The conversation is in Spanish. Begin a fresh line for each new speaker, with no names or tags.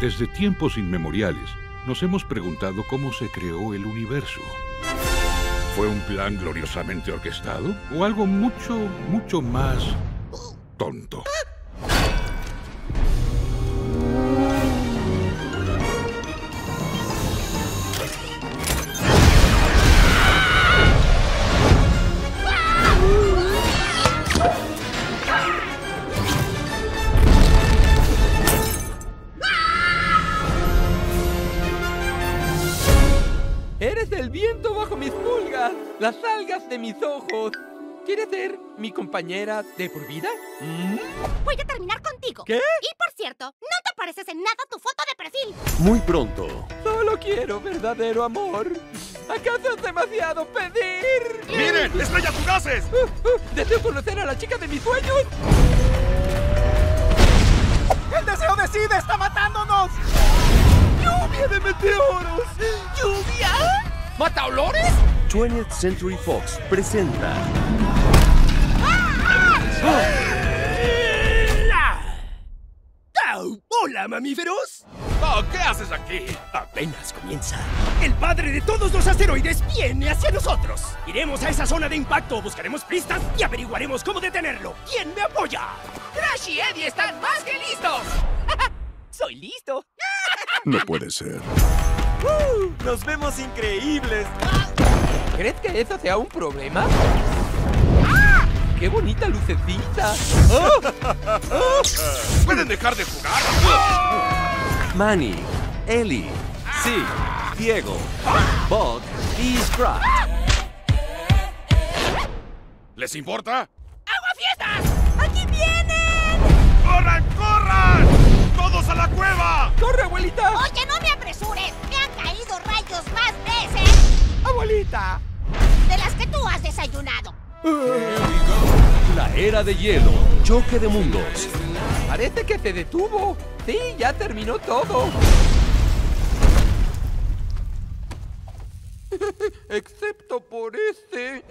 Desde tiempos inmemoriales, nos hemos preguntado cómo se creó el universo. ¿Fue un plan gloriosamente orquestado o algo mucho, mucho más tonto?
Eres el viento bajo mis pulgas, las algas de mis ojos. ¿Quieres ser mi compañera de por vida? ¿Mm?
Voy a terminar contigo.
¿Qué?
Y por cierto, no te pareces en nada tu foto de perfil.
Muy pronto.
Solo quiero verdadero amor. ¿Acaso es demasiado pedir?
¡Miren! ¡Estrellas fugaces!
Uh, uh, deseo conocer a la chica de mis sueños.
¡El deseo de Sid está matándonos!
¡Lluvia de meteoros! ¿Lluvia? ¿Mata olores?
20th Century Fox presenta
¡Au! ¡Hola, mamíferos!
Oh, ¿Qué haces aquí?
Apenas comienza. El padre de todos los asteroides viene hacia nosotros. Iremos a esa zona de impacto, buscaremos pistas y averiguaremos cómo detenerlo. ¿Quién me apoya?
Crash y Eddie están más que listos.
Soy listo.
No puede ser.
¡Nos vemos increíbles!
¿Crees que eso sea un problema? ¡Qué bonita lucecita!
¿Pueden dejar de jugar?
Manny, Ellie, Sid, Diego, Bug y Scrat.
¿Les importa?
¡Aquí vienen! De las que tú has desayunado.
La era de hielo. Choque de mundos.
Parece que se detuvo. Sí, ya terminó todo. Excepto por ese